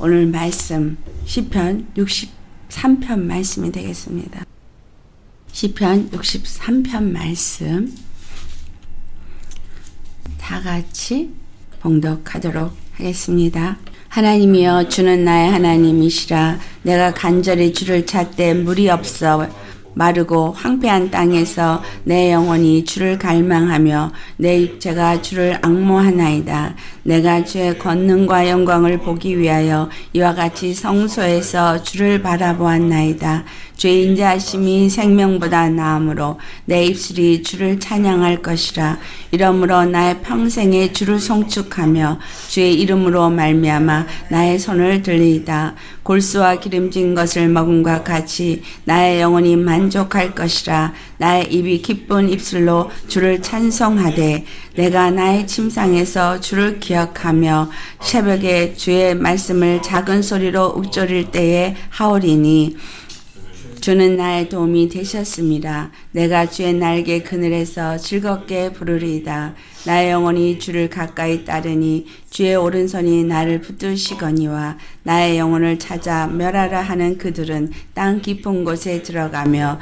오늘 말씀 시편 63편 말씀이 되겠습니다. 시편 63편 말씀 다 같이 봉독하도록 하겠습니다. 하나님이여 주는 나의 하나님이시라 내가 간절히 주를 찾되 물이 없어 마르고 황폐한 땅에서 내 영혼이 주를 갈망하며 내 육체가 주를 악모하나이다. 내가 주의 권능과 영광을 보기 위하여 이와 같이 성소에서 주를 바라보았나이다. 주의 인자하심이 생명보다 나음으로 내 입술이 주를 찬양할 것이라. 이러므로 나의 평생에 주를 송축하며 주의 이름으로 말미암아 나의 손을 들리이다. 골수와 기름진 것을 먹음과 같이 나의 영혼이 만족할 것이라. 나의 입이 기쁜 입술로 주를 찬송하되 내가 나의 침상에서 주를 기억하며 새벽에 주의 말씀을 작은 소리로 읊조릴 때에 하오리니 주는 나의 도움이 되셨습니다. 내가 주의 날개 그늘에서 즐겁게 부르리이다. 나의 영혼이 주를 가까이 따르니 주의 오른손이 나를 붙드시거니와 나의 영혼을 찾아 멸하라 하는 그들은 땅 깊은 곳에 들어가며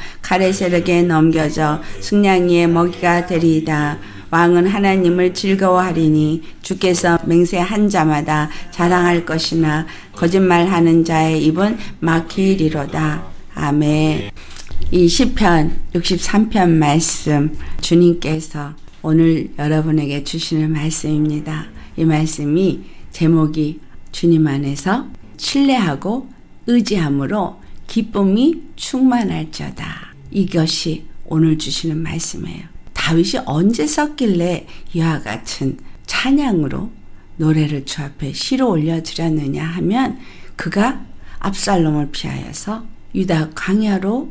세력에 넘겨져 승냥이의 먹이가 되리이다. 왕은 하나님을 즐거워하리니 주께서 맹세한 자마다 자랑할 것이나 거짓말하는 자의 입은 막히리로다. 아멘. 이 시편 63편 말씀 주님께서 오늘 여러분에게 주시는 말씀입니다. 이 말씀이 제목이 주님 안에서 신뢰하고 의지함으로 기쁨이 충만할지어다. 이것이 오늘 주시는 말씀이에요. 다윗이 언제 썼길래 이와 같은 찬양으로 노래를 주 앞에 시로 올려드렸느냐 하면 그가 압살롬을 피하여서 유다 광야로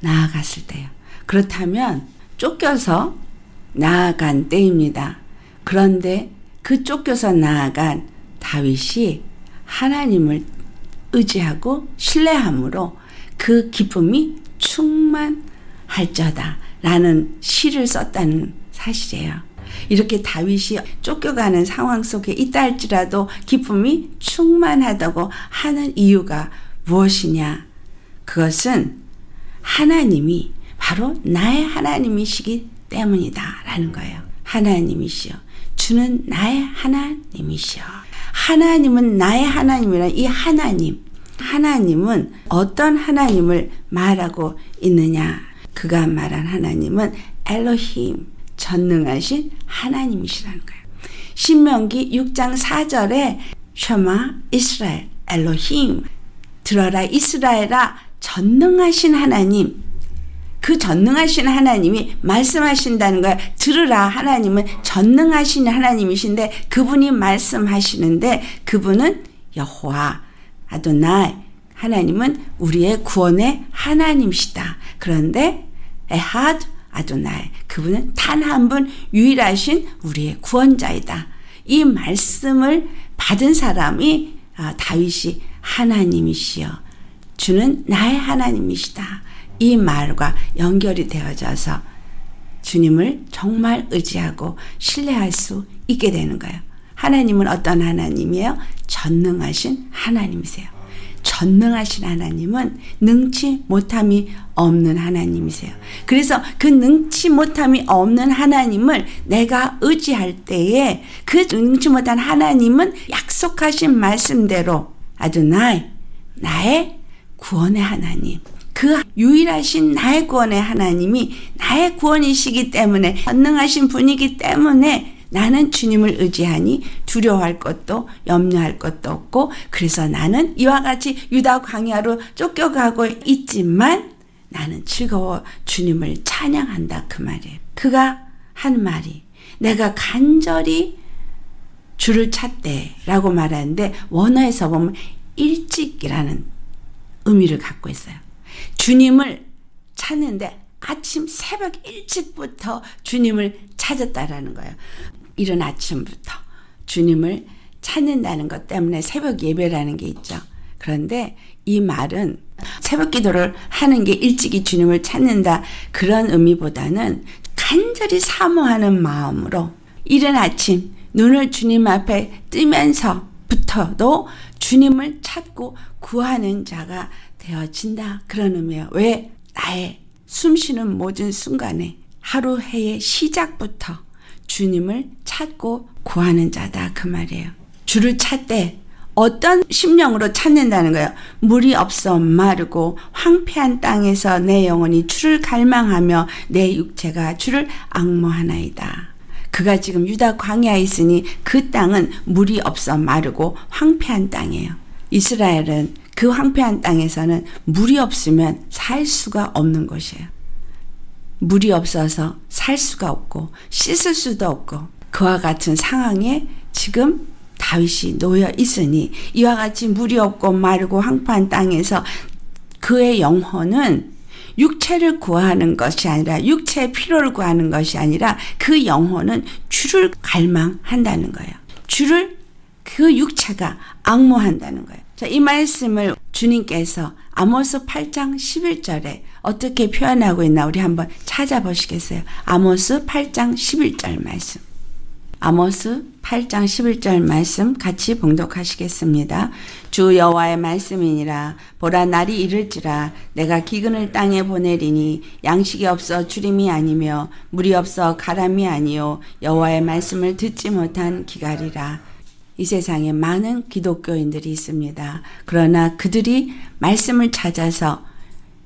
나아갔을 때요. 그렇다면 쫓겨서 나아간 때입니다. 그런데 그 쫓겨서 나아간 다윗이 하나님을 의지하고 신뢰함으로 그 기쁨이 충만할저다 라는 시를 썼다는 사실이에요. 이렇게 다윗이 쫓겨가는 상황 속에 있다 할지라도 기쁨이 충만하다고 하는 이유가 무엇이냐? 그것은 하나님이 바로 나의 하나님이시기 때문이다. 라는 거예요. 하나님이시여. 주는 나의 하나님이시여. 하나님은 나의 하나님이라 이 하나님. 하나님은 어떤 하나님을 말하고 있느냐? 그가 말한 하나님은 엘로힘, 전능하신 하나님이시라는 거예요. 신명기 6장 4절에 셔마 이스라엘 엘로힘 들어라 이스라엘아 전능하신 하나님 그 전능하신 하나님이 말씀하신다는 걸 들으라 하나님은 전능하신 하나님이신데 그분이 말씀하시는데 그분은 여호와 아도나이 하나님은 우리의 구원의 하나님이시다. 그런데 에하드 아도나이 그분은 단 한 분 유일하신 우리의 구원자이다. 이 말씀을 받은 사람이 아, 다윗이 하나님이시여 주는 나의 하나님이시다. 이 말과 연결이 되어져서 주님을 정말 의지하고 신뢰할 수 있게 되는 거예요. 하나님은 어떤 하나님이에요? 전능하신 하나님이세요. 전능하신 하나님은 능치 못함이 없는 하나님이세요. 그래서 그 능치 못함이 없는 하나님을 내가 의지할 때에 그 능치 못한 하나님은 약속하신 말씀대로 아주 나의 나의 구원의 하나님. 그 유일하신 나의 구원의 하나님이 나의 구원이시기 때문에 전능하신 분이기 때문에 나는 주님을 의지하니 두려워할 것도 염려할 것도 없고 그래서 나는 이와 같이 유다 광야로 쫓겨가고 있지만 나는 즐거워 주님을 찬양한다 그 말이에요. 그가 한 말이 내가 간절히 주를 찾대라고 말하는데 원어에서 보면 일찍이라는 의미를 갖고 있어요. 주님을 찾는데 아침 새벽 일찍부터 주님을 찾았다라는 거예요. 이른 아침부터 주님을 찾는다는 것 때문에 새벽 예배라는 게 있죠. 그런데 이 말은 새벽 기도를 하는 게 일찍이 주님을 찾는다 그런 의미보다는 간절히 사모하는 마음으로 이른 아침 눈을 주님 앞에 뜨면서부터도 주님을 찾고 구하는 자가 되어진다. 그런 의미예요. 왜? 나의 숨쉬는 모든 순간에 하루 해의 시작부터 주님을 찾고 구하는 자다. 그 말이에요. 주를 찾되 어떤 심령으로 찾는다는 거예요. 물이 없어 마르고 황폐한 땅에서 내 영혼이 주를 갈망하며 내 육체가 주를 악모하나이다. 그가 지금 유다 광야에 있으니 그 땅은 물이 없어 마르고 황폐한 땅이에요. 이스라엘은 그 황폐한 땅에서는 물이 없으면 살 수가 없는 곳이에요. 물이 없어서 살 수가 없고 씻을 수도 없고 그와 같은 상황에 지금 다윗이 놓여 있으니 이와 같이 물이 없고 마르고 황폐한 땅에서 그의 영혼은 육체를 구하는 것이 아니라 육체의 필요를 구하는 것이 아니라 그 영혼은 주를 갈망한다는 거예요. 주를 그 육체가 악모한다는 거예요. 자, 이 말씀을 주님께서 아모스 8장 11절에 어떻게 표현하고 있나 우리 한번 찾아보시겠어요? 아모스 8장 11절 말씀. 아모스 8장 11절 말씀 같이 봉독하시겠습니다. 주 여호와의 말씀이니라 보라 날이 이를지라 내가 기근을 땅에 보내리니 양식이 없어 주림이 아니며 물이 없어 가람이 아니요 여호와의 말씀을 듣지 못한 기갈이라 이 세상에 많은 기독교인들이 있습니다. 그러나 그들이 말씀을 찾아서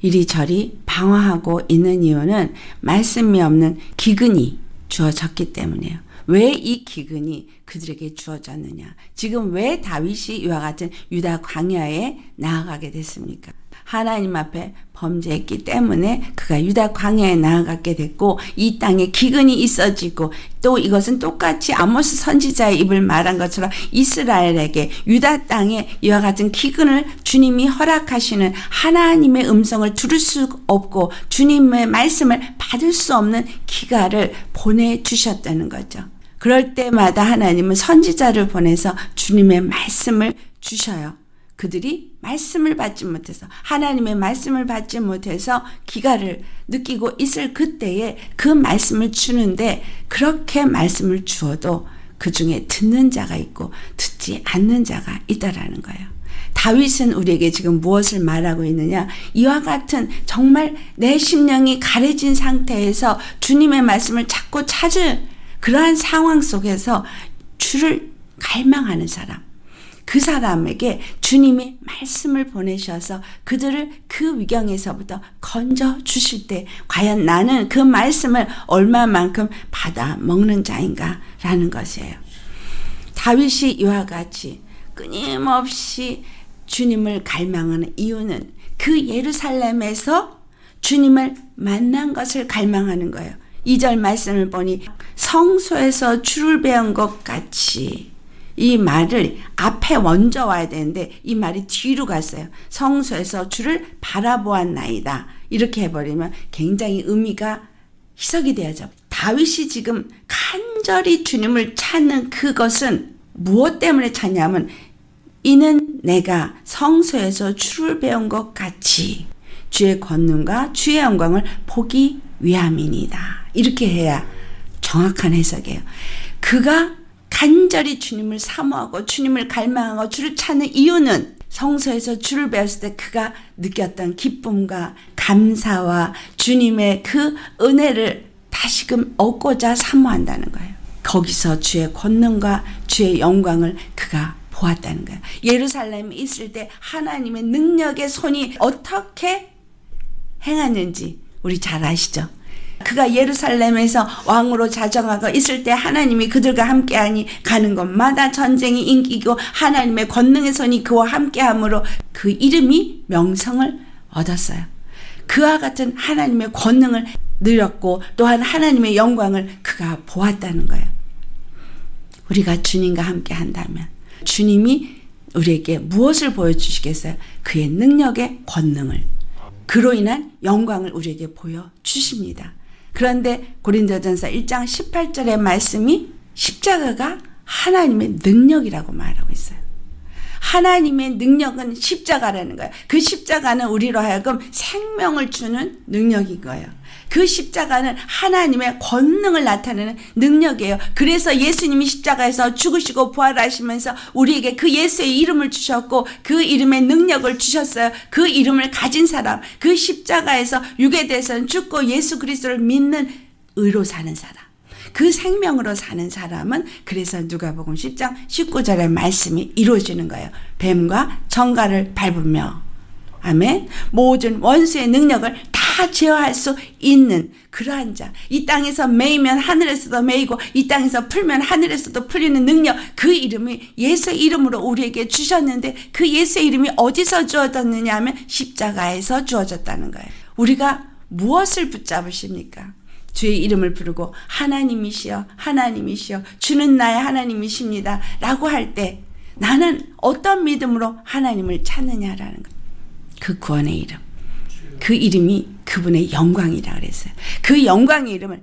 이리저리 방황하고 있는 이유는 말씀이 없는 기근이 주어졌기 때문이에요. 왜 이 기근이 그들에게 주어졌느냐? 지금 왜 다윗이 이와 같은 유다 광야에 나아가게 됐습니까? 하나님 앞에 범죄했기 때문에 그가 유다 광야에 나아가게 됐고 이 땅에 기근이 있어지고 또 이것은 똑같이 아모스 선지자의 입을 말한 것처럼 이스라엘에게 유다 땅에 이와 같은 기근을 주님이 허락하시는 하나님의 음성을 들을 수 없고 주님의 말씀을 받을 수 없는 기가를 보내 주셨다는 거죠. 그럴 때마다 하나님은 선지자를 보내서 주님의 말씀을 주셔요. 그들이 말씀을 받지 못해서 하나님의 말씀을 받지 못해서 기가를 느끼고 있을 그때에 그 말씀을 주는데 그렇게 말씀을 주어도 그 중에 듣는 자가 있고 듣지 않는 자가 있다라는 거예요. 다윗은 우리에게 지금 무엇을 말하고 있느냐? 이와 같은 정말 내 심령이 가려진 상태에서 주님의 말씀을 찾고 찾을 그러한 상황 속에서 주를 갈망하는 사람, 그 사람에게 주님이 말씀을 보내셔서 그들을 그 위경에서부터 건져 주실 때 과연 나는 그 말씀을 얼마만큼 받아 먹는 자인가라는 것이에요. 다윗이 이와 같이 끊임없이 주님을 갈망하는 이유는 그 예루살렘에서 주님을 만난 것을 갈망하는 거예요. 2절 말씀을 보니 성소에서 줄을 배운 것 같이 이 말을 앞에 먼저 와야 되는데 이 말이 뒤로 갔어요. 성소에서 주를 바라보았나이다. 이렇게 해버리면 굉장히 의미가 희석이 되어져. 다윗이 지금 간절히 주님을 찾는 그것은 무엇 때문에 찾냐면 이는 내가 성소에서 주를 배운 것 같이 주의 권능과 주의 영광을 보기 위함이니다. 이렇게 해야 정확한 해석이에요. 그가 간절히 주님을 사모하고 주님을 갈망하고 주를 찾는 이유는 성서에서 주를 배웠을 때 그가 느꼈던 기쁨과 감사와 주님의 그 은혜를 다시금 얻고자 사모한다는 거예요. 거기서 주의 권능과 주의 영광을 그가 보았다는 거예요. 예루살렘에 있을 때 하나님의 능력의 손이 어떻게 행하는지 우리 잘 아시죠? 그가 예루살렘에서 왕으로 자정하고 있을 때 하나님이 그들과 함께하니 가는 곳마다 전쟁이 인기고 하나님의 권능의 손이 그와 함께함으로 그 이름이 명성을 얻었어요. 그와 같은 하나님의 권능을 누렸고 또한 하나님의 영광을 그가 보았다는 거예요. 우리가 주님과 함께 한다면 주님이 우리에게 무엇을 보여주시겠어요? 그의 능력의 권능을. 그로 인한 영광을 우리에게 보여주십니다. 그런데 고린도전서 1장 18절의 말씀이 십자가가 하나님의 능력이라고 말하고 있어요. 하나님의 능력은 십자가라는 거예요. 그 십자가는 우리로 하여금 생명을 주는 능력인 거예요. 그 십자가는 하나님의 권능을 나타내는 능력이에요. 그래서 예수님이 십자가에서 죽으시고 부활하시면서 우리에게 그 예수의 이름을 주셨고 그 이름의 능력을 주셨어요. 그 이름을 가진 사람, 그 십자가에서 육에 대해서는 죽고 예수 그리스도를 믿는 의로 사는 사람. 그 생명으로 사는 사람은 그래서 누가복음 10장 19절의 말씀이 이루어지는 거예요. 뱀과 정갈을 밟으며 아멘. 모든 원수의 능력을 다 제어할 수 있는 그러한 자. 이 땅에서 매이면 하늘에서도 매이고 이 땅에서 풀면 하늘에서도 풀리는 능력. 그 이름이 예수의 이름으로 우리에게 주셨는데 그 예수의 이름이 어디서 주어졌느냐 하면 십자가에서 주어졌다는 거예요. 우리가 무엇을 붙잡으십니까? 주의 이름을 부르고 하나님이시여 하나님이시여 주는 나의 하나님이십니다 라고 할 때 나는 어떤 믿음으로 하나님을 찾느냐라는 것. 그 구원의 이름. 그 이름이 그분의 영광이라 그랬어요. 그 영광의 이름을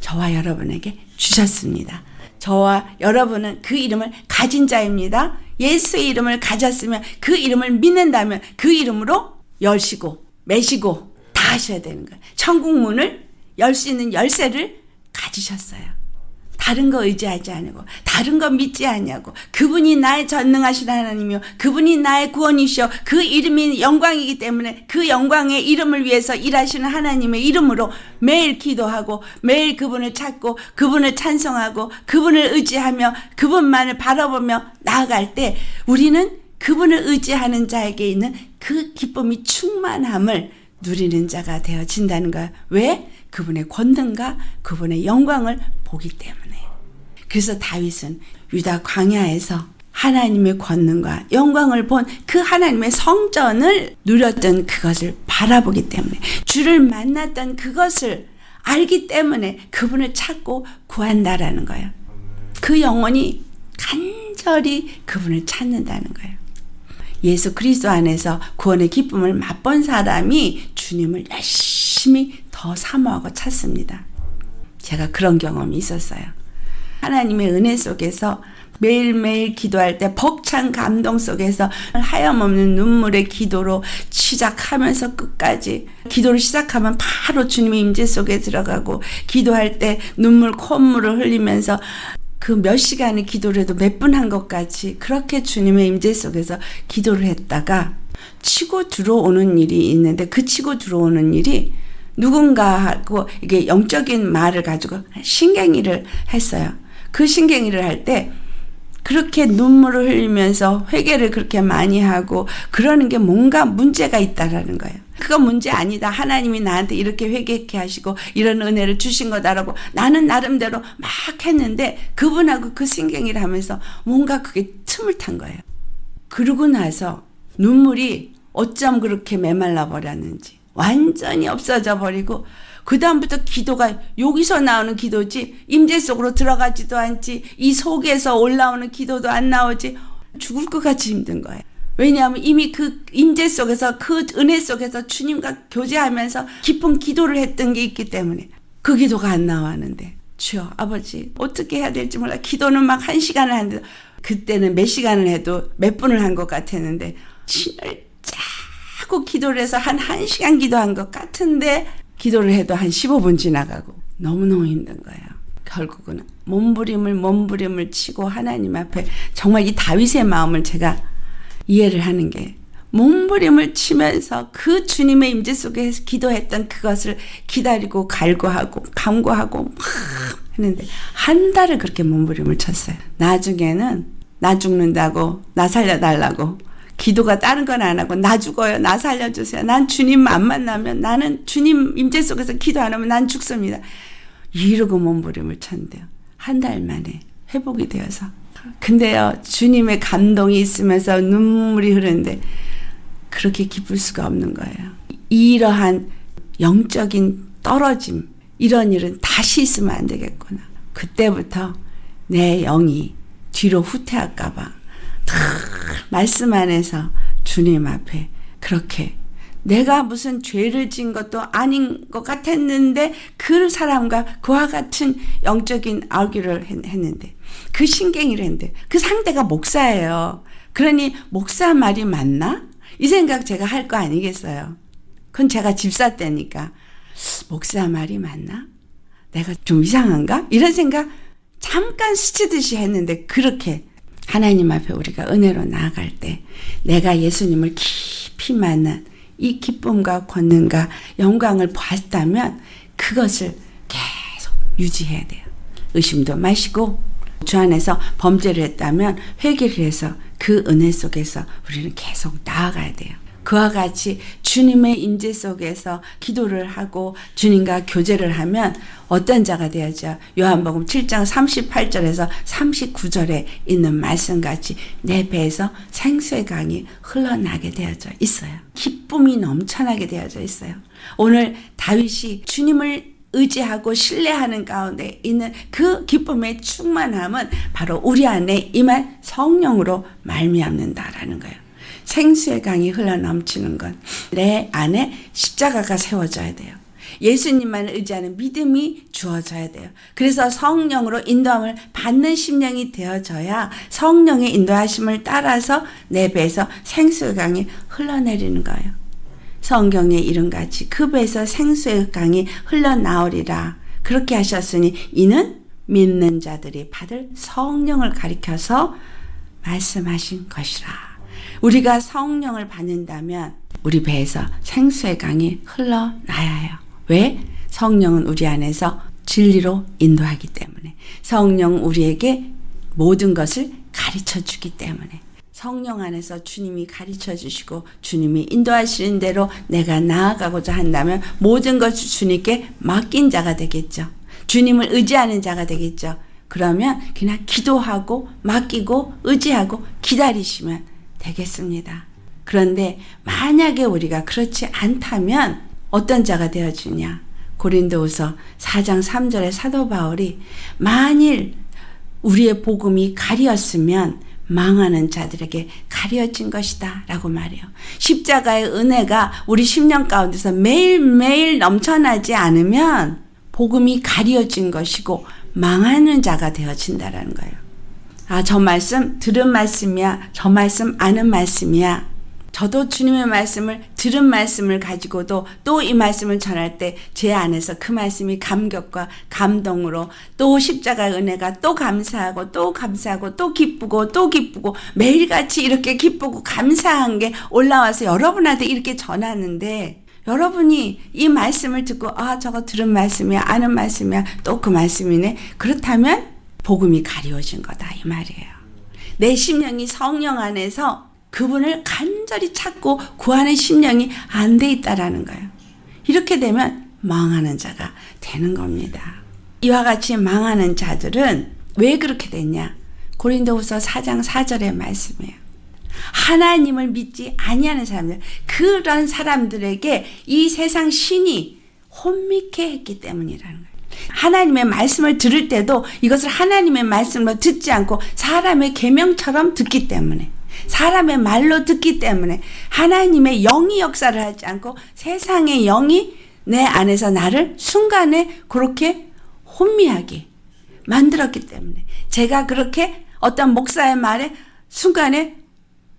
저와 여러분에게 주셨습니다. 저와 여러분은 그 이름을 가진 자입니다. 예수의 이름을 가졌으면 그 이름을 믿는다면 그 이름으로 열시고 매시고 다 하셔야 되는 거예요. 천국 문을 열 수 있는 열쇠를 가지셨어요. 다른 거 의지하지 않고 다른 거 믿지 않냐고 그분이 나의 전능하신 하나님이요 그분이 나의 구원이시오 그 이름이 영광이기 때문에 그 영광의 이름을 위해서 일하시는 하나님의 이름으로 매일 기도하고 매일 그분을 찾고 그분을 찬송하고 그분을 의지하며 그분만을 바라보며 나아갈 때 우리는 그분을 의지하는 자에게 있는 그 기쁨이 충만함을 누리는 자가 되어진다는 거야. 왜? 그분의 권능과 그분의 영광을 보기 때문에. 그래서 다윗은 유다 광야에서 하나님의 권능과 영광을 본 그 하나님의 성전을 누렸던 그것을 바라보기 때문에 주를 만났던 그것을 알기 때문에 그분을 찾고 구한다라는 거예요. 그 영혼이 간절히 그분을 찾는다는 거예요. 예수 그리스도 안에서 구원의 기쁨을 맛본 사람이 주님을 열심히 더 사모하고 찾습니다. 제가 그런 경험이 있었어요. 하나님의 은혜 속에서 매일매일 기도할 때 벅찬 감동 속에서 하염없는 눈물의 기도로 시작하면서 끝까지 기도를 시작하면 바로 주님의 임재 속에 들어가고 기도할 때 눈물 콧물을 흘리면서 그 몇 시간의 기도를 해도 몇 분 한 것 같이 그렇게 주님의 임재 속에서 기도를 했다가 치고 들어오는 일이 있는데 그 치고 들어오는 일이 누군가하고 이게 영적인 말을 가지고 신경이를 했어요. 그 신경이를 할 때 그렇게 눈물을 흘리면서 회개를 그렇게 많이 하고 그러는 게 뭔가 문제가 있다라는 거예요. 그건 문제 아니다. 하나님이 나한테 이렇게 회개케 하시고 이런 은혜를 주신 거다라고 나는 나름대로 막 했는데 그분하고 그 신경이를 하면서 뭔가 그게 틈을 탄 거예요. 그러고 나서 눈물이 어쩜 그렇게 메말라 버렸는지 완전히 없어져 버리고 그 다음부터 기도가 여기서 나오는 기도지 임재 속으로 들어가지도 않지 이 속에서 올라오는 기도도 안 나오지. 죽을 것 같이 힘든 거예요. 왜냐하면 이미 그 임재 속에서 그 은혜 속에서 주님과 교제하면서 깊은 기도를 했던 게 있기 때문에 그 기도가 안 나왔는데. 주여 아버지 어떻게 해야 될지 몰라. 기도는 막 한 시간을 하는데 그때는 몇 시간을 해도 몇 분을 한 것 같았는데 신을 짜고 기도를 해서 한 1시간 기도한 것 같은데 기도를 해도 한 15분 지나가고 너무너무 힘든 거예요. 결국은 몸부림을 몸부림을 치고 하나님 앞에 정말 이 다윗의 마음을 제가 이해를 하는 게 몸부림을 치면서 그 주님의 임재 속에 기도했던 그것을 기다리고 갈구하고 감구하고 막 했는데 한 달을 그렇게 몸부림을 쳤어요. 나중에는 나 죽는다고 나 살려달라고 기도가 다른 건 안 하고 나 죽어요. 나 살려주세요. 난 주님 안 만나면 나는 주님 임재 속에서 기도 안 하면 난 죽습니다. 이러고 몸부림을 쳤는데요. 한 달 만에 회복이 되어서. 근데요, 주님의 감동이 있으면서 눈물이 흐르는데 그렇게 기쁠 수가 없는 거예요. 이러한 영적인 떨어짐, 이런 일은 다시 있으면 안 되겠구나. 그때부터 내 영이 뒤로 후퇴할까봐 말씀 안에서 주님 앞에 그렇게 내가 무슨 죄를 진 것도 아닌 것 같았는데 그 사람과 그와 같은 영적인 알기를 했는데 그 신경이를 했는데 그 상대가 목사예요. 그러니 목사 말이 맞나? 이 생각 제가 할 거 아니겠어요. 그건 제가 집사 때니까. 목사 말이 맞나? 내가 좀 이상한가? 이런 생각 잠깐 스치듯이 했는데 그렇게 하나님 앞에 우리가 은혜로 나아갈 때 내가 예수님을 깊이 만난 이 기쁨과 권능과 영광을 봤다면 그것을 계속 유지해야 돼요. 의심도 마시고 주 안에서 범죄를 했다면 회개를 해서 그 은혜 속에서 우리는 계속 나아가야 돼요. 그와 같이 주님의 임재 속에서 기도를 하고 주님과 교제를 하면 어떤 자가 되어져 요한복음 7장 38절에서 39절에 있는 말씀같이 내 배에서 생수의 강이 흘러나게 되어져 있어요. 기쁨이 넘쳐나게 되어져 있어요. 오늘 다윗이 주님을 의지하고 신뢰하는 가운데 있는 그 기쁨의 충만함은 바로 우리 안에 임한 성령으로 말미암는다라는 거예요. 생수의 강이 흘러넘치는 건 내 안에 십자가가 세워져야 돼요. 예수님만 의지하는 믿음이 주어져야 돼요. 그래서 성령으로 인도함을 받는 심령이 되어져야 성령의 인도하심을 따라서 내 배에서 생수의 강이 흘러내리는 거예요. 성경에 이름 같이 그 배에서 생수의 강이 흘러나오리라. 그렇게 하셨으니 이는 믿는 자들이 받을 성령을 가리켜서 말씀하신 것이라. 우리가 성령을 받는다면 우리 배에서 생수의 강이 흘러나야 해요. 왜? 성령은 우리 안에서 진리로 인도하기 때문에 성령 우리에게 모든 것을 가르쳐 주기 때문에 성령 안에서 주님이 가르쳐 주시고 주님이 인도하시는 대로 내가 나아가고자 한다면 모든 것을 주님께 맡긴 자가 되겠죠. 주님을 의지하는 자가 되겠죠. 그러면 그냥 기도하고 맡기고 의지하고 기다리시면 되겠습니다. 그런데 만약에 우리가 그렇지 않다면 어떤 자가 되어주냐? 고린도후서 4장 3절에 사도 바울이 만일 우리의 복음이 가리었으면 망하는 자들에게 가려진 것이다 라고 말해요. 십자가의 은혜가 우리 심령 가운데서 매일매일 넘쳐나지 않으면 복음이 가려진 것이고 망하는 자가 되어진다라는 거예요. 아, 저 말씀 들은 말씀이야. 저 말씀 아는 말씀이야. 저도 주님의 말씀을 들은 말씀을 가지고도 또 이 말씀을 전할 때 제 안에서 그 말씀이 감격과 감동으로 또 십자가의 은혜가 또 감사하고 또 감사하고 또 기쁘고 또 기쁘고 매일같이 이렇게 기쁘고 감사한 게 올라와서 여러분한테 이렇게 전하는데 여러분이 이 말씀을 듣고 아 저거 들은 말씀이야 아는 말씀이야 또 그 말씀이네 그렇다면 복음이 가리워진 거다 이 말이에요. 내 심령이 성령 안에서 그분을 간절히 찾고 구하는 심령이 안 돼 있다라는 거예요. 이렇게 되면 망하는 자가 되는 겁니다. 이와 같이 망하는 자들은 왜 그렇게 됐냐? 고린도후서 4장 4절의 말씀이에요. 하나님을 믿지 아니하는 사람들, 그런 사람들에게 이 세상 신이 혼미케 했기 때문이라는 거예요. 하나님의 말씀을 들을 때도 이것을 하나님의 말씀으로 듣지 않고 사람의 계명처럼 듣기 때문에 사람의 말로 듣기 때문에 하나님의 영이 역사를 하지 않고 세상의 영이 내 안에서 나를 순간에 그렇게 혼미하게 만들었기 때문에 제가 그렇게 어떤 목사의 말에 순간에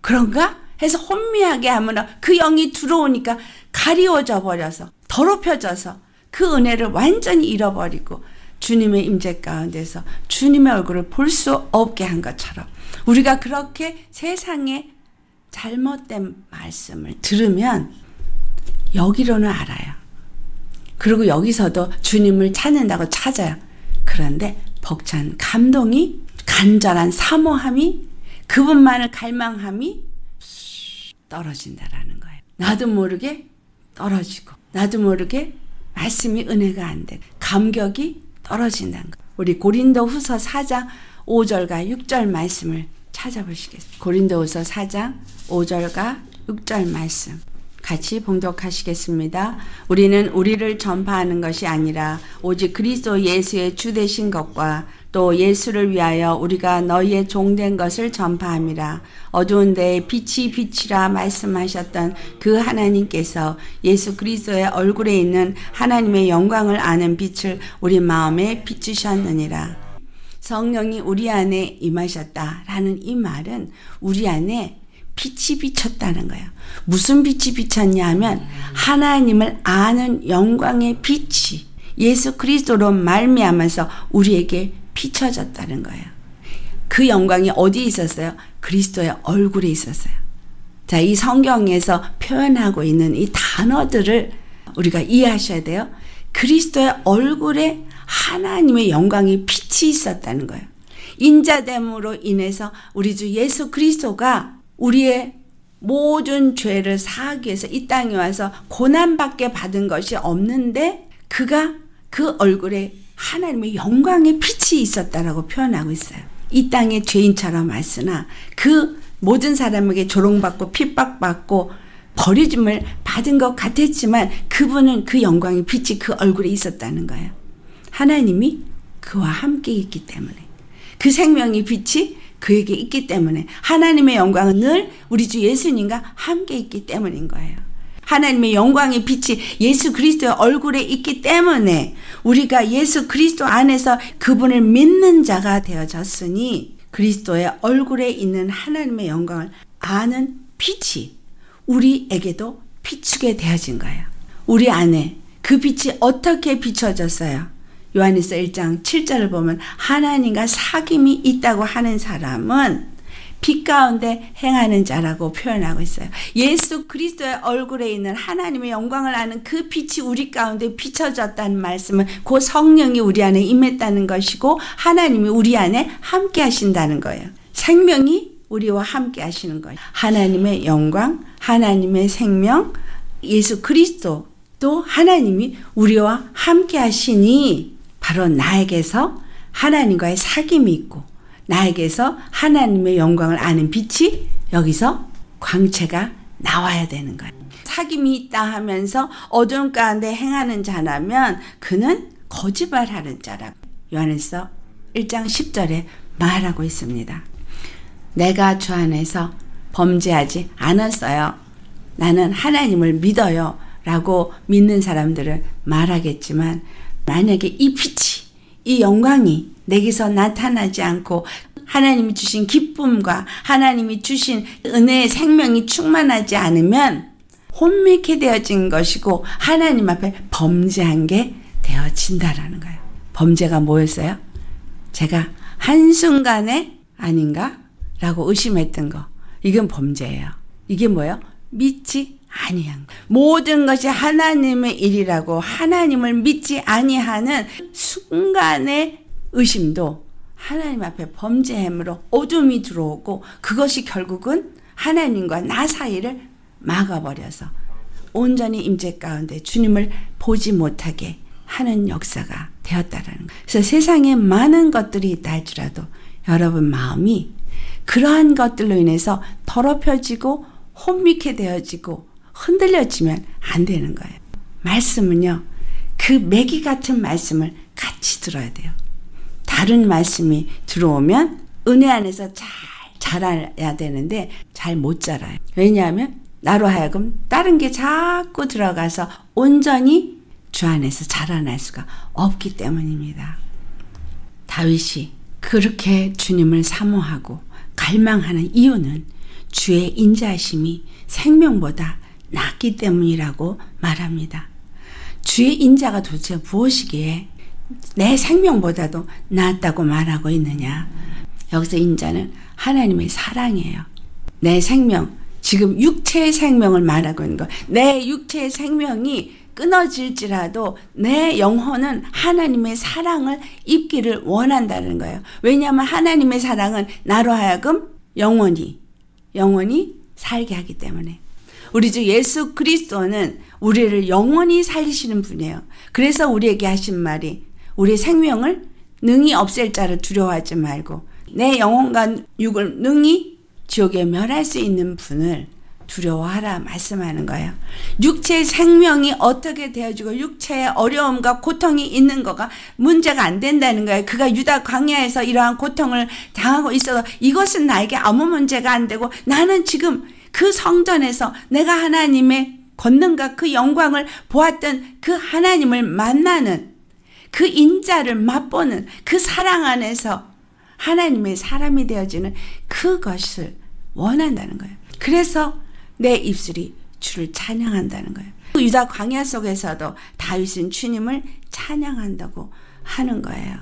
그런가 해서 혼미하게 하면 그 영이 들어오니까 가리워져 버려서 더럽혀져서 그 은혜를 완전히 잃어버리고 주님의 임재 가운데서 주님의 얼굴을 볼 수 없게 한 것처럼 우리가 그렇게 세상에 잘못된 말씀을 들으면 여기로는 알아요. 그리고 여기서도 주님을 찾는다고 찾아요. 그런데 벅찬 감동이 간절한 사모함이 그분만을 갈망함이 떨어진다라는 거예요. 나도 모르게 떨어지고 나도 모르게 말씀이 은혜가 안 돼. 감격이 떨어진다는 거. 우리 고린도 후서 4장 5절과 6절 말씀을 찾아보시겠습니다. 고린도 후서 4장 5절과 6절 말씀. 같이 봉독하시겠습니다. 우리는 우리를 전파하는 것이 아니라 오직 그리스도 예수의 주 되신 것과 또 예수를 위하여 우리가 너희의 종된 것을 전파함이라. 어두운 데에 빛이 빛이라 말씀하셨던 그 하나님께서 예수 그리스도의 얼굴에 있는 하나님의 영광을 아는 빛을 우리 마음에 비추셨느니라. 성령이 우리 안에 임하셨다라는 이 말은 우리 안에 빛이 비쳤다는 거예요. 무슨 빛이 비쳤냐 하면 하나님을 아는 영광의 빛이 예수 그리스도로 말미암아서 우리에게 비춰졌다는 거예요. 그 영광이 어디 있었어요? 그리스도의 얼굴에 있었어요. 자, 이 성경에서 표현하고 있는 이 단어들을 우리가 이해하셔야 돼요. 그리스도의 얼굴에 하나님의 영광이 빛이 있었다는 거예요. 인자됨으로 인해서 우리 주 예수 그리스도가 우리의 모든 죄를 사하기 위해서 이 땅에 와서 고난밖에 받은 것이 없는데 그가 그 얼굴에 하나님의 영광의 빛이 있었다라고 표현하고 있어요. 이 땅의 죄인처럼 왔으나 그 모든 사람에게 조롱받고 핍박받고 버리짐을 받은 것 같았지만 그분은 그 영광의 빛이 그 얼굴에 있었다는 거예요. 하나님이 그와 함께 있기 때문에 그 생명의 빛이 그에게 있기 때문에 하나님의 영광은 늘 우리 주 예수님과 함께 있기 때문인 거예요. 하나님의 영광의 빛이 예수 그리스도의 얼굴에 있기 때문에 우리가 예수 그리스도 안에서 그분을 믿는 자가 되어졌으니 그리스도의 얼굴에 있는 하나님의 영광을 아는 빛이 우리에게도 비추게 되어진 거예요. 우리 안에 그 빛이 어떻게 비춰졌어요? 요한일서 1장 7절을 보면 하나님과 사귐이 있다고 하는 사람은 빛 가운데 행하는 자라고 표현하고 있어요. 예수 그리스도의 얼굴에 있는 하나님의 영광을 아는 그 빛이 우리 가운데 비춰졌다는 말씀은 그 성령이 우리 안에 임했다는 것이고 하나님이 우리 안에 함께 하신다는 거예요. 생명이 우리와 함께 하시는 거예요. 하나님의 영광, 하나님의 생명, 예수 그리스도 또 하나님이 우리와 함께 하시니 바로 나에게서 하나님과의 사귐이 있고 나에게서 하나님의 영광을 아는 빛이 여기서 광채가 나와야 되는 거예요. 사귐이 있다 하면서 어두운 가운데 행하는 자라면 그는 거짓말하는 자라고 요한에서 1장 10절에 말하고 있습니다. 내가 주 안에서 범죄하지 않았어요. 나는 하나님을 믿어요. 라고 믿는 사람들은 말하겠지만 만약에 이 빛이 이 영광이 내게서 나타나지 않고 하나님이 주신 기쁨과 하나님이 주신 은혜의 생명이 충만하지 않으면 혼미케 되어진 것이고 하나님 앞에 범죄한 게 되어진다라는 거예요. 범죄가 뭐였어요? 제가 한순간에 아닌가? 라고 의심했던 거. 이건 범죄예요. 이게 뭐예요? 믿지 아니한 모든 것이 하나님의 일이라고 하나님을 믿지 아니하는 순간의 의심도 하나님 앞에 범죄함으로 어둠이 들어오고 그것이 결국은 하나님과 나 사이를 막아버려서 온전히 임재 가운데 주님을 보지 못하게 하는 역사가 되었다라는 거예요. 그래서 세상에 많은 것들이 있다 할지라도 여러분 마음이 그러한 것들로 인해서 더럽혀지고 혼미케 되어지고 흔들려지면 안 되는 거예요. 말씀은요, 그 매기 같은 말씀을 같이 들어야 돼요. 다른 말씀이 들어오면 은혜 안에서 잘 자라야 되는데 잘 못 자라요. 왜냐하면 나로 하여금 다른 게 자꾸 들어가서 온전히 주 안에서 자라날 수가 없기 때문입니다. 다윗이 그렇게 주님을 사모하고 갈망하는 이유는 주의 인자하심이 생명보다 낫기 때문이라고 말합니다. 주의 인자가 도대체 무엇이기에 내 생명보다도 낫다고 말하고 있느냐? 여기서 인자는 하나님의 사랑이에요. 내 생명, 지금 육체의 생명을 말하고 있는 거. 내 육체의 생명이 끊어질지라도 내 영혼은 하나님의 사랑을 입기를 원한다는 거예요. 왜냐하면 하나님의 사랑은 나로 하여금 영원히, 영원히 살게 하기 때문에. 우리 주 예수 그리스도는 우리를 영원히 살리시는 분이에요. 그래서 우리에게 하신 말이 우리 생명을 능히 없앨 자를 두려워하지 말고 내 영혼과 육을 능히 지옥에 멸할 수 있는 분을 두려워하라 말씀하는 거예요. 육체의 생명이 어떻게 되어지고 육체의 어려움과 고통이 있는 거가 문제가 안 된다는 거예요. 그가 유다 광야에서 이러한 고통을 당하고 있어서 이것은 나에게 아무 문제가 안 되고 나는 지금 그 성전에서 내가 하나님의 권능과 그 영광을 보았던 그 하나님을 만나는 그 인자를 맛보는 그 사랑 안에서 하나님의 사람이 되어지는 그것을 원한다는 거예요. 그래서 내 입술이 주를 찬양한다는 거예요. 유다 광야 속에서도 다윗은 주님을 찬양한다고 하는 거예요.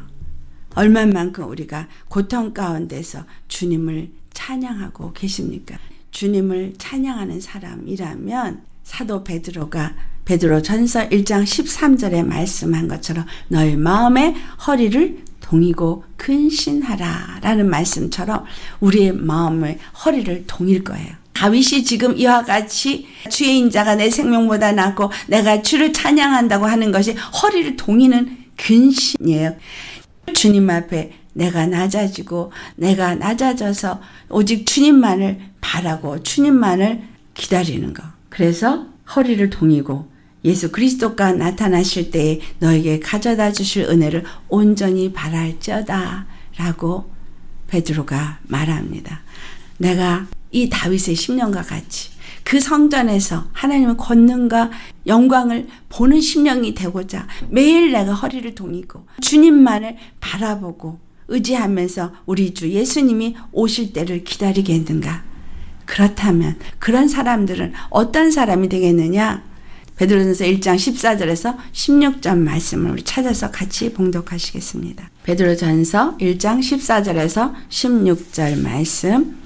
얼마만큼 우리가 고통 가운데서 주님을 찬양하고 계십니까? 주님을 찬양하는 사람이라면 사도 베드로가 베드로 전서 1장 13절에 말씀한 것처럼 너희 마음의 허리를 동이고 근신하라 라는 말씀처럼 우리의 마음의 허리를 동일 거예요. 다윗이 지금 이와 같이 주의 인자가 내 생명보다 낫고 내가 주를 찬양한다고 하는 것이 허리를 동이는 근신이에요. 주님 앞에 내가 낮아지고 내가 낮아져서 오직 주님만을 바라고 주님만을 기다리는 거. 그래서 허리를 동이고 예수 그리스도가 나타나실 때에 너에게 가져다 주실 은혜를 온전히 바랄지어다 라고 베드로가 말합니다. 내가 이 다윗의 10년과 같이 그 성전에서 하나님의 권능과 영광을 보는 심령이 되고자 매일 내가 허리를 동이고 주님만을 바라보고 의지하면서 우리 주 예수님이 오실 때를 기다리겠는가? 그렇다면 그런 사람들은 어떤 사람이 되겠느냐? 베드로전서 1장 14절에서 16절 말씀을 찾아서 같이 봉독하시겠습니다. 베드로전서 1장 14절에서 16절 말씀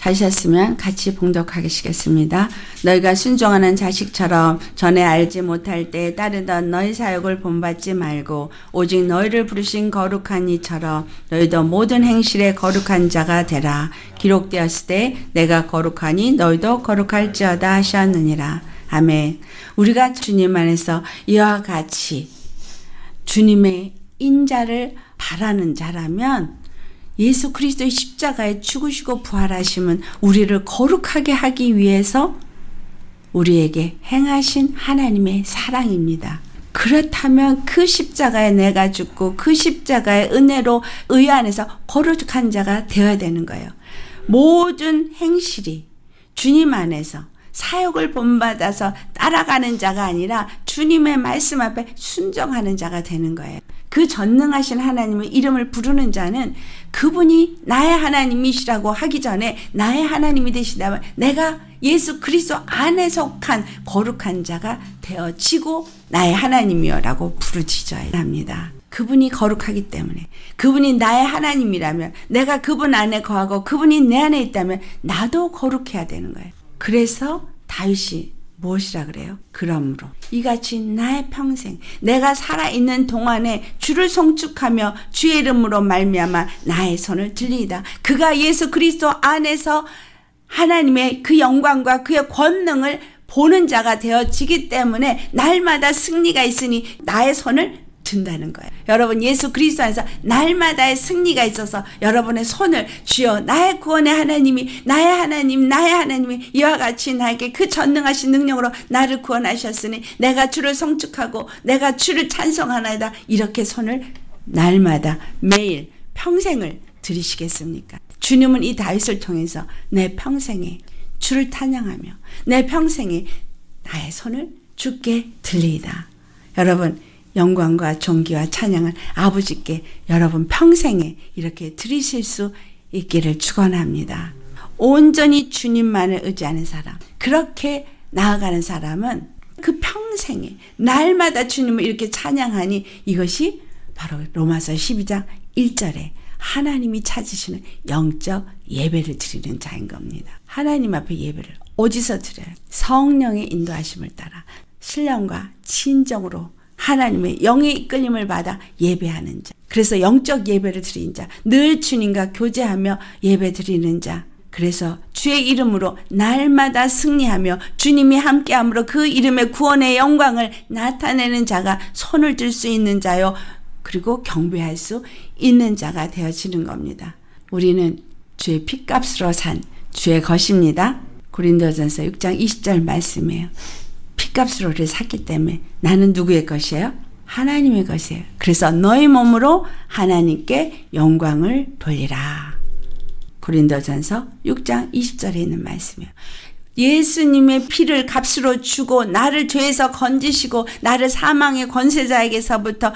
하셨으면 같이 봉독하시겠습니다. 너희가 순종하는 자식처럼 전에 알지 못할 때 따르던 너희 사역을 본받지 말고 오직 너희를 부르신 거룩한 이처럼 너희도 모든 행실에 거룩한 자가 되라. 기록되었을 때 내가 거룩하니 너희도 거룩할지어다 하셨느니라. 아멘. 우리가 주님 안에서 이와 같이 주님의 인자를 바라는 자라면 예수 그리스도의 십자가에 죽으시고 부활하심은 우리를 거룩하게 하기 위해서 우리에게 행하신 하나님의 사랑입니다. 그렇다면 그 십자가에 내가 죽고 그 십자가의 은혜로 의 안에서 거룩한 자가 되어야 되는 거예요. 모든 행실이 주님 안에서 사역을 본받아서 따라가는 자가 아니라 주님의 말씀 앞에 순정하는 자가 되는 거예요. 그 전능하신 하나님의 이름을 부르는 자는 그분이 나의 하나님이시라고 하기 전에 나의 하나님이 되시다면 내가 예수 그리스도 안에 속한 거룩한 자가 되어지고 나의 하나님이여라고 부르짖어야 합니다. 그분이 거룩하기 때문에 그분이 나의 하나님이라면 내가 그분 안에 거하고 그분이 내 안에 있다면 나도 거룩해야 되는 거예요. 그래서 다윗이 무엇이라 그래요? 그러므로 이같이 나의 평생 내가 살아 있는 동안에 주를 송축하며 주의 이름으로 말미암아 나의 손을 들리다. 그가 예수 그리스도 안에서 하나님의 그 영광과 그의 권능을 보는 자가 되어지기 때문에 날마다 승리가 있으니 나의 손을 준다는 거예요. 여러분 예수 그리스도 안에서 날마다의 승리가 있어서 여러분의 손을 주여 나의 구원의 하나님이 나의 하나님 나의 하나님이 이와 같이 나에게 그 전능하신 능력으로 나를 구원하셨으니 내가 주를 성축하고 내가 주를 찬송하나이다 이렇게 손을 날마다 매일 평생을 들이시겠습니까? 주님은 이 다윗을 통해서 내 평생에 주를 찬양하며 내 평생에 나의 손을 주께 들리이다. 여러분 영광과 존귀와 찬양을 아버지께 여러분 평생에 이렇게 드리실 수 있기를 축원합니다. 온전히 주님만을 의지하는 사람, 그렇게 나아가는 사람은 그 평생에 날마다 주님을 이렇게 찬양하니 이것이 바로 로마서 12장 1절에 하나님이 찾으시는 영적 예배를 드리는 자인 겁니다. 하나님 앞에 예배를 어디서 드려요? 성령의 인도하심을 따라 신령과 진정으로 하나님의 영의 이끌림을 받아 예배하는 자. 그래서 영적 예배를 드리는 자. 늘 주님과 교제하며 예배 드리는 자. 그래서 주의 이름으로 날마다 승리하며 주님이 함께함으로 그 이름의 구원의 영광을 나타내는 자가 손을 들 수 있는 자요. 그리고 경배할 수 있는 자가 되어지는 겁니다. 우리는 주의 피값으로 산 주의 것입니다. 고린도전서 6장 20절 말씀이에요. 피값으로 우리를 샀기 때문에 나는 누구의 것이에요? 하나님의 것이에요. 그래서 너희 몸으로 하나님께 영광을 돌리라. 고린도전서 6장 20절에 있는 말씀이에요. 예수님의 피를 값으로 주고 나를 죄에서 건지시고 나를 사망의 권세자에게서부터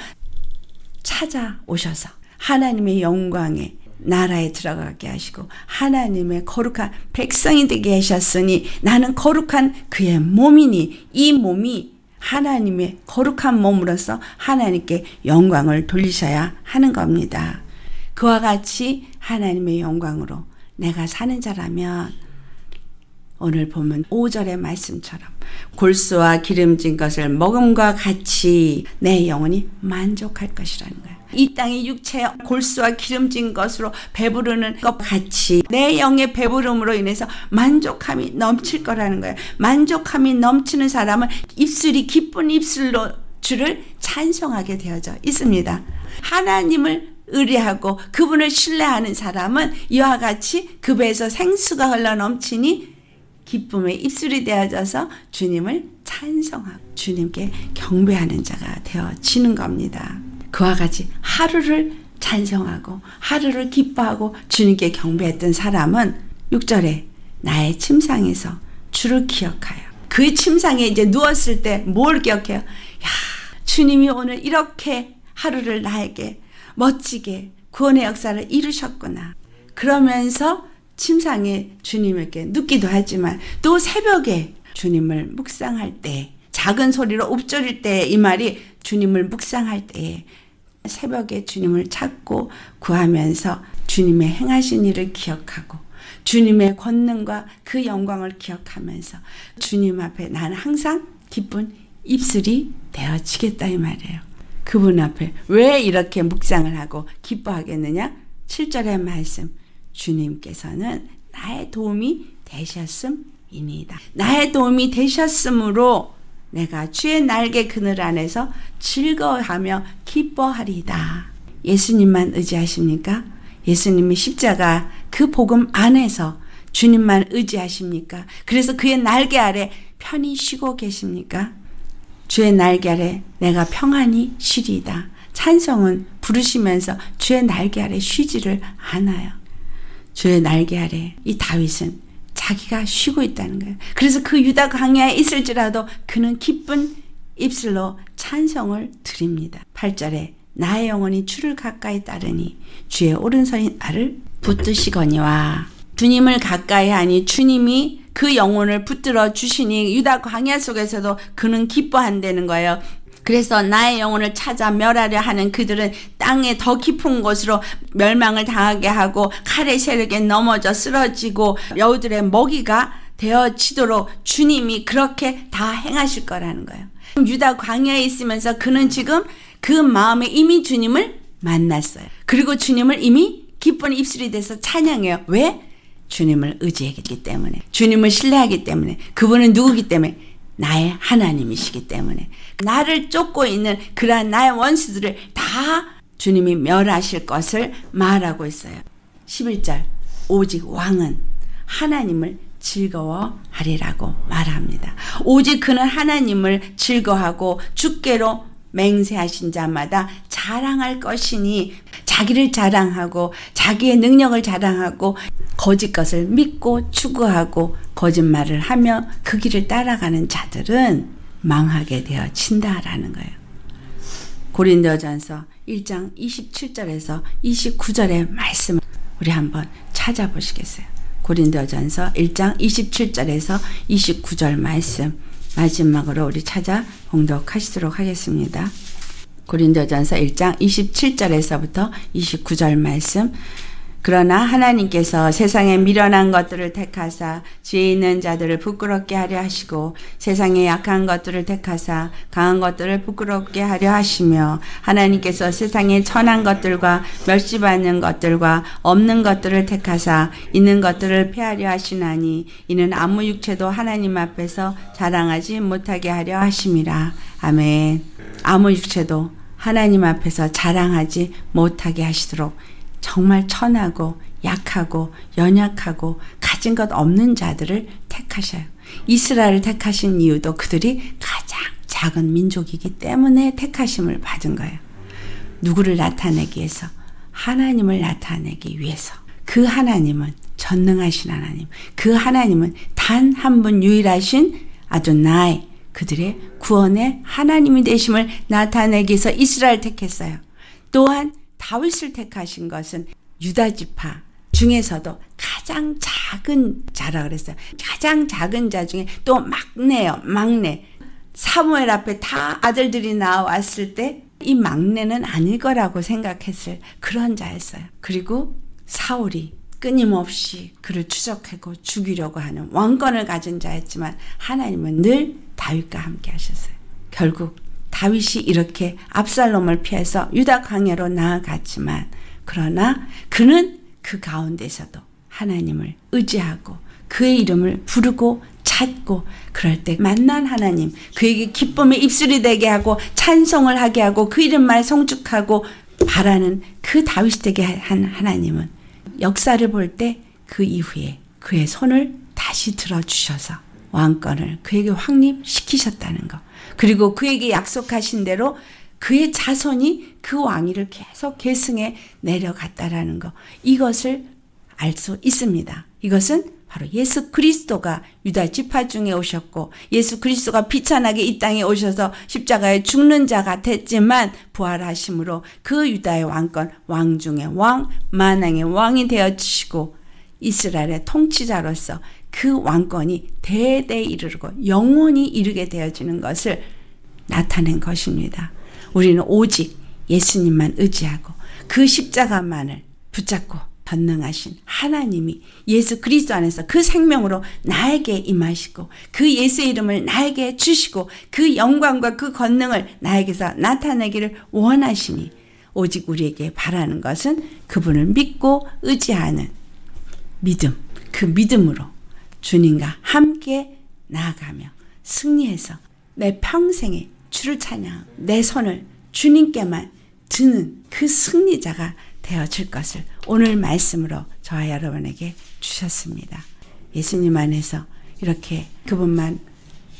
찾아오셔서 하나님의 영광에 나라에 들어가게 하시고 하나님의 거룩한 백성이 되게 하셨으니 나는 거룩한 그의 몸이니 이 몸이 하나님의 거룩한 몸으로서 하나님께 영광을 돌리셔야 하는 겁니다. 그와 같이 하나님의 영광으로 내가 사는 자라면 오늘 보면 5절의 말씀처럼 골수와 기름진 것을 먹음과 같이 내 영혼이 만족할 것이라는 거예요. 이 땅의 육체 골수와 기름진 것으로 배부르는 것 같이 내 영의 배부름으로 인해서 만족함이 넘칠 거라는 거예요. 만족함이 넘치는 사람은 입술이 기쁜 입술로 주를 찬송하게 되어져 있습니다. 하나님을 의뢰하고 그분을 신뢰하는 사람은 이와 같이 그 배에서 생수가 흘러 넘치니 기쁨의 입술이 되어져서 주님을 찬송하고 주님께 경배하는 자가 되어지는 겁니다. 그와 같이 하루를 찬송하고 하루를 기뻐하고 주님께 경배했던 사람은 6절에 나의 침상에서 주를 기억하여 그 침상에 이제 누웠을 때 뭘 기억해요? 야, 주님이 오늘 이렇게 하루를 나에게 멋지게 구원의 역사를 이루셨구나. 그러면서 침상에 주님에게 눕기도 하지만 또 새벽에 주님을 묵상할 때 작은 소리로 읊조릴 때 이 말이 주님을 묵상할 때 새벽에 주님을 찾고 구하면서 주님의 행하신 일을 기억하고 주님의 권능과 그 영광을 기억하면서 주님 앞에 나는 항상 기쁜 입술이 되어지겠다 이 말이에요. 그분 앞에 왜 이렇게 묵상을 하고 기뻐하겠느냐? 7절의 말씀. 주님께서는 나의 도움이 되셨음이니다. 나의 도움이 되셨으므로 내가 주의 날개 그늘 안에서 즐거워하며 기뻐하리다. 예수님만 의지하십니까? 예수님이 십자가 그 복음 안에서 주님만 의지하십니까? 그래서 그의 날개 아래 편히 쉬고 계십니까? 주의 날개 아래 내가 평안히 쉬리다. 찬성은 부르시면서 주의 날개 아래 쉬지를 않아요. 주의 날개 아래 이 다윗은 자기가 쉬고 있다는 거예요. 그래서 그 유다 광야에 있을지라도 그는 기쁜 입술로 찬성을 드립니다. 8절에 나의 영혼이 주를 가까이 따르니 주의 오른손이 나를 붙드시거니와 주님을 가까이 하니 주님이 그 영혼을 붙들어 주시니 유다 광야 속에서도 그는 기뻐한다는 거예요. 그래서 나의 영혼을 찾아 멸하려 하는 그들은 땅에 더 깊은 곳으로 멸망을 당하게 하고 칼의 세력에 넘어져 쓰러지고 여우들의 먹이가 되어지도록 주님이 그렇게 다 행하실 거라는 거예요. 유다 광야에 있으면서 그는 지금 그 마음에 이미 주님을 만났어요. 그리고 주님을 이미 기쁜 입술이 돼서 찬양해요. 왜? 주님을 의지하기 때문에. 주님을 신뢰하기 때문에. 그분은 누구기 때문에? 나의 하나님이시기 때문에 나를 쫓고 있는 그러한 나의 원수들을 다 주님이 멸하실 것을 말하고 있어요. 11절 오직 왕은 하나님을 즐거워하리라고 말합니다. 오직 그는 하나님을 즐거하고 주께로 맹세하신 자마다 자랑할 것이니 자기를 자랑하고 자기의 능력을 자랑하고 거짓 것을 믿고 추구하고 거짓말을 하며 그 길을 따라가는 자들은 망하게 되어친다라는 거예요. 고린도전서 1장 27절에서 29절의 말씀을 우리 한번 찾아보시겠어요? 고린도전서 1장 27절에서 29절 말씀 마지막으로 우리 찾아 봉독하시도록 하겠습니다. 고린도전서 1장 27절에서부터 29절 말씀 그러나 하나님께서 세상에 미련한 것들을 택하사 지혜 있는 자들을 부끄럽게 하려 하시고 세상에 약한 것들을 택하사 강한 것들을 부끄럽게 하려 하시며 하나님께서 세상에 천한 것들과 멸시받는 것들과 없는 것들을 택하사 있는 것들을 폐하려 하시나니 이는 아무 육체도 하나님 앞에서 자랑하지 못하게 하려 하심이라. 아멘. 아무 육체도 하나님 앞에서 자랑하지 못하게 하시도록 정말 천하고 약하고 연약하고 가진 것 없는 자들을 택하셔요. 이스라엘을 택하신 이유도 그들이 가장 작은 민족이기 때문에 택하심을 받은 거예요. 누구를 나타내기 위해서? 하나님을 나타내기 위해서. 그 하나님은 전능하신 하나님. 그 하나님은 단 한 분 유일하신 아도나이 그들의 구원의 하나님이 되심을 나타내기 위해서 이스라엘 택했어요. 또한 다윗을 택하신 것은 유다 지파 중에서도 가장 작은 자라 그랬어요. 가장 작은 자 중에 또 막내요. 막내. 사무엘 앞에 다 아들들이 나왔을 때 이 막내는 아닐 거라고 생각했을 그런 자였어요. 그리고 사울이 끊임없이 그를 추적하고 죽이려고 하는 왕권을 가진 자였지만 하나님은 늘 다윗과 함께 하셨어요. 결국 다윗이 이렇게 압살롬을 피해서 유다 광야로 나아갔지만 그러나 그는 그 가운데서도 하나님을 의지하고 그의 이름을 부르고 찾고 그럴 때 만난 하나님 그에게 기쁨의 입술이 되게 하고 찬송을 하게 하고 그 이름만 성축하고 바라는 그 다윗이 되게 한 하나님은 역사를 볼 때 그 이후에 그의 손을 다시 들어주셔서 왕권을 그에게 확립시키셨다는 것. 그리고 그에게 약속하신 대로 그의 자손이 그 왕위를 계속 계승해 내려갔다라는 것. 이것을 알 수 있습니다. 이것은 바로 예수 그리스도가 유다 지파 중에 오셨고 예수 그리스도가 비천하게 이 땅에 오셔서 십자가에 죽는 자 같았지만 부활하심으로 그 유다의 왕권 왕 중의 왕 만왕의 왕이 되어 주시고 이스라엘의 통치자로서 그 왕권이 대대 이르고 영원히 이르게 되어지는 것을 나타낸 것입니다. 우리는 오직 예수님만 의지하고 그 십자가만을 붙잡고 전능하신 하나님이 예수 그리스도 안에서 그 생명으로 나에게 임하시고 그 예수의 이름을 나에게 주시고 그 영광과 그 권능을 나에게서 나타내기를 원하시니 오직 우리에게 바라는 것은 그분을 믿고 의지하는 믿음, 그 믿음으로 주님과 함께 나아가며 승리해서 내 평생에 주를 찬양, 내 손을 주님께만 드는 그 승리자가 되어질 것을 오늘 말씀으로 저와 여러분에게 주셨습니다. 예수님 안에서 이렇게 그분만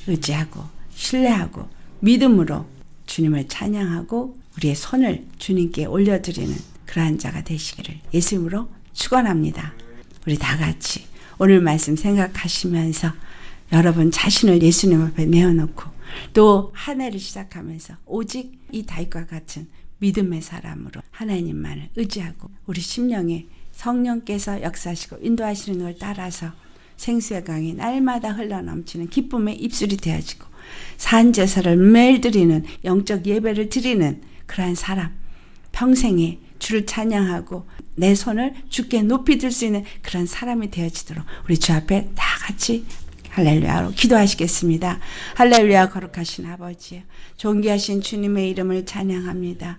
의지하고 신뢰하고 믿음으로 주님을 찬양하고 우리의 손을 주님께 올려드리는 그러한 자가 되시기를 예수님으로 축원합니다. 우리 다 같이 오늘 말씀 생각하시면서 여러분 자신을 예수님 앞에 내어놓고 또 한 해를 시작하면서 오직 이 다윗과 같은 믿음의 사람으로 하나님만을 의지하고 우리 심령에 성령께서 역사하시고 인도하시는 걸 따라서 생수의 강이 날마다 흘러넘치는 기쁨의 입술이 되어지고 산 제사를 매일 드리는 영적 예배를 드리는 그러한 사람 평생에 주를 찬양하고 내 손을 주께 높이 들 수 있는 그런 사람이 되어지도록 우리 주 앞에 다 같이 할렐루야로 기도하시겠습니다. 할렐루야 거룩하신 아버지 존귀하신 주님의 이름을 찬양합니다.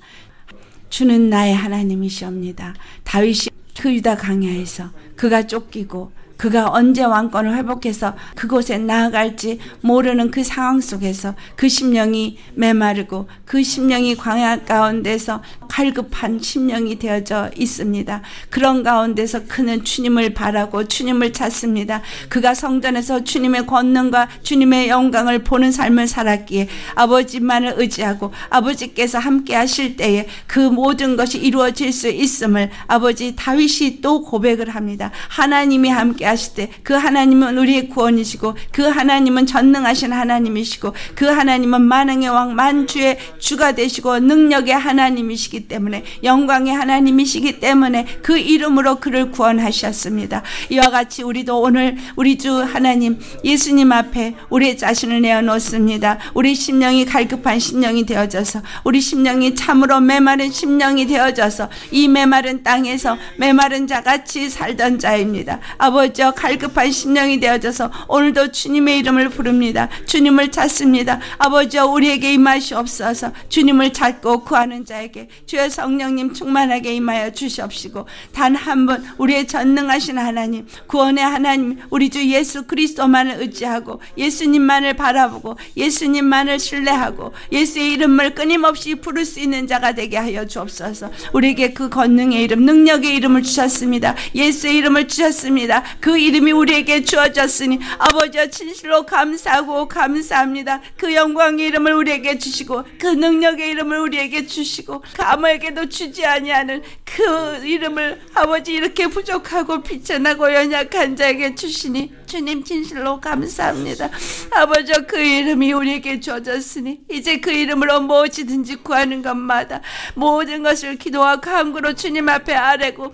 주는 나의 하나님이시옵니다. 다윗이 그 유다 강야에서 그가 쫓기고 그가 언제 왕권을 회복해서 그곳에 나아갈지 모르는 그 상황 속에서 그 심령이 메마르고 그 심령이 광야 가운데서 갈급한 심령이 되어져 있습니다. 그런 가운데서 그는 주님을 바라고 주님을 찾습니다. 그가 성전에서 주님의 권능과 주님의 영광을 보는 삶을 살았기에 아버지만을 의지하고 아버지께서 함께 하실 때에 그 모든 것이 이루어질 수 있음을 아버지 다윗이 또 고백을 합니다. 하나님이 함께 하실 때그 하나님은 우리의 구원이시고 그 하나님은 전능하신 하나님이시고 그 하나님은 만왕의 왕 만주의 주가 되시고 능력의 하나님이시기 때문에 영광의 하나님이시기 때문에 그 이름으로 그를 구원하셨습니다. 이와 같이 우리도 오늘 우리 주 하나님 예수님 앞에 우리의 자신을 내어놓습니다. 우리 심령이 갈급한 심령이 되어져서 우리 심령이 참으로 메마른 심령이 되어져서 이 메마른 땅에서 메마른 자같이 살던 자입니다. 아버지 되 어져 갈급한 심령이 되어져서 오늘도 주님의 이름을 부릅니다. 주님을 찾습니다. 아버지여 우리에게 임하시옵소서 주님을 찾고 구하는 자에게 주의 성령님 충만하게 임하여 주시옵시고 단 한 번 우리의 전능하신 하나님 구원의 하나님 우리 주 예수 그리스도만을 의지하고 예수님만을 바라보고 예수님만을 신뢰하고 예수의 이름을 끊임없이 부를 수 있는 자가 되게 하여 주옵소서 우리에게 그 권능의 이름 능력의 이름을 주셨습니다. 예수의 이름을 주셨습니다. 그 이름이 우리에게 주어졌으니 아버지와 진실로 감사하고 감사합니다. 그 영광의 이름을 우리에게 주시고 그 능력의 이름을 우리에게 주시고 그 아무에게도 주지 아니하는 그 이름을 아버지 이렇게 부족하고 비천하고 연약한 자에게 주시니 주님 진실로 감사합니다. 아버지 그 이름이 우리에게 주어졌으니 이제 그 이름으로 무엇이든지 구하는 것마다 모든 것을 기도와 간구로 주님 앞에 아뢰고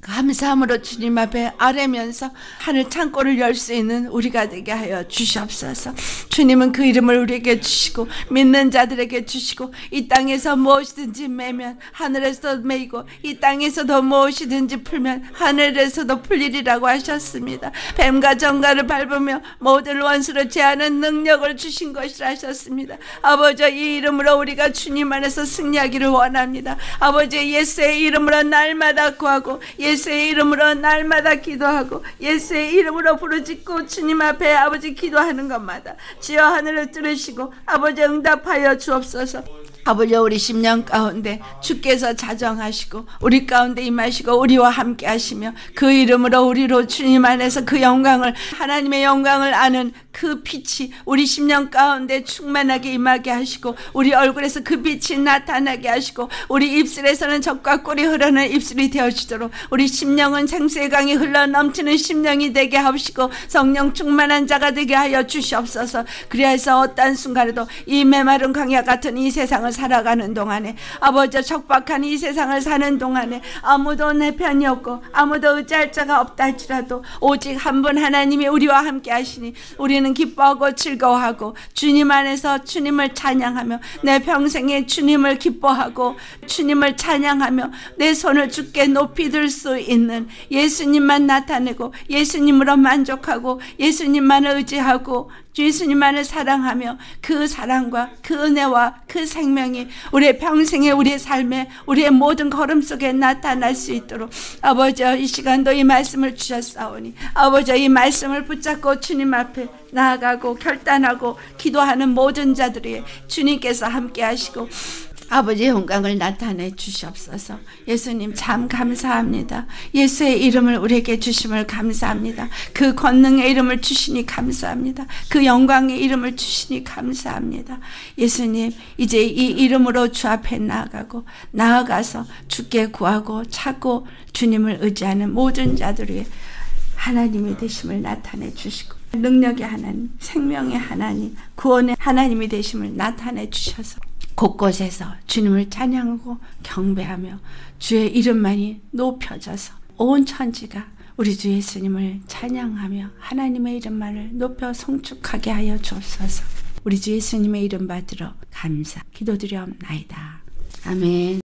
감사함으로 주님 앞에 아뢰면서 하늘 창고를 열 수 있는 우리가 되게 하여 주시옵소서. 주님은 그 이름을 우리에게 주시고 믿는 자들에게 주시고 이 땅에서 무엇이든지 매면 하늘에서 매이고 이 땅에서도 무엇이든지 풀면 하늘에서도 풀리리라고 하셨습니다. 뱀과 정가를 밟으며 모든 원수를 제하는 능력을 주신 것이라 하셨습니다. 아버지 이 이름으로 우리가 주님 안에서 승리하기를 원합니다. 아버지 예수의 이름으로 날마다 구하고 예수 의 이름으로 날마다 기도하고 예수의 이름으로 부르짖고 주님 앞에 아버지 기도하는 것마다 지어 하늘을 뚫으시고 아버지 응답하여 주옵소서. 아버지 우리 10년 가운데 주께서 자정하시고 우리 가운데 임하시고 우리와 함께 하시며 그 이름으로 우리로 주님 안에서 그 영광을 하나님의 영광을 아는 그 빛이 우리 10년 가운데 충만하게 임하게 하시고 우리 얼굴에서 그 빛이 나타나게 하시고 우리 입술에서는 적과 꿀이 흐르는 입술이 되어지도록 우리 심령은 생수의 강이 흘러 넘치는 심령이 되게 하시고 성령 충만한 자가 되게 하여 주시옵소서. 그리하여서 어떤 순간에도 이 메마른 강야 같은 이 세상을 살아가는 동안에 아버지 척박한 이 세상을 사는 동안에 아무도 내 편이 없고 아무도 의지할 자가 없다 할지라도 오직 한 분 하나님이 우리와 함께 하시니 우리는 기뻐하고 즐거워하고 주님 안에서 주님을 찬양하며 내 평생에 주님을 기뻐하고 주님을 찬양하며 내 손을 주께 높이 들 수 있는 예수님만 나타내고 예수님으로 만족하고 예수님만을 의지하고 예수님만을 사랑하며 그 사랑과 그 은혜와 그 생명이 우리의 평생에 우리의 삶에 우리의 모든 걸음 속에 나타날 수 있도록 아버지 이 시간도 이 말씀을 주셨사오니 아버지 이 말씀을 붙잡고 주님 앞에 나아가고 결단하고 기도하는 모든 자들이 주님께서 함께 하시고 아버지의 영광을 나타내 주시옵소서. 예수님 참 감사합니다. 예수의 이름을 우리에게 주심을 감사합니다. 그 권능의 이름을 주시니 감사합니다. 그 영광의 이름을 주시니 감사합니다. 예수님 이제 이 이름으로 주 앞에 나아가고 나아가서 주께 구하고 찾고 주님을 의지하는 모든 자들 위 하나님의 되심을 나타내 주시고 능력의 하나님, 생명의 하나님, 구원의 하나님이 되심을 나타내 주셔서 곳곳에서 주님을 찬양하고 경배하며 주의 이름만이 높여져서 온 천지가 우리 주 예수님을 찬양하며 하나님의 이름만을 높여 송축하게 하여 주옵소서. 우리 주 예수님의 이름 받들어 감사 기도드려옵나이다. 아멘.